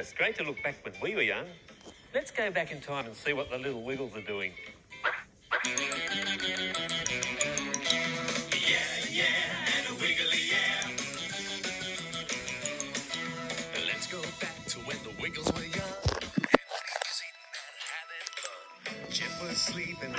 It's great to look back when we were young. Let's go back in time and see what the little Wiggles are doing. Yeah, yeah, and a wiggly yeah. Let's go back to when the Wiggles were young. And we was eating and having fun. Chip was sleeping.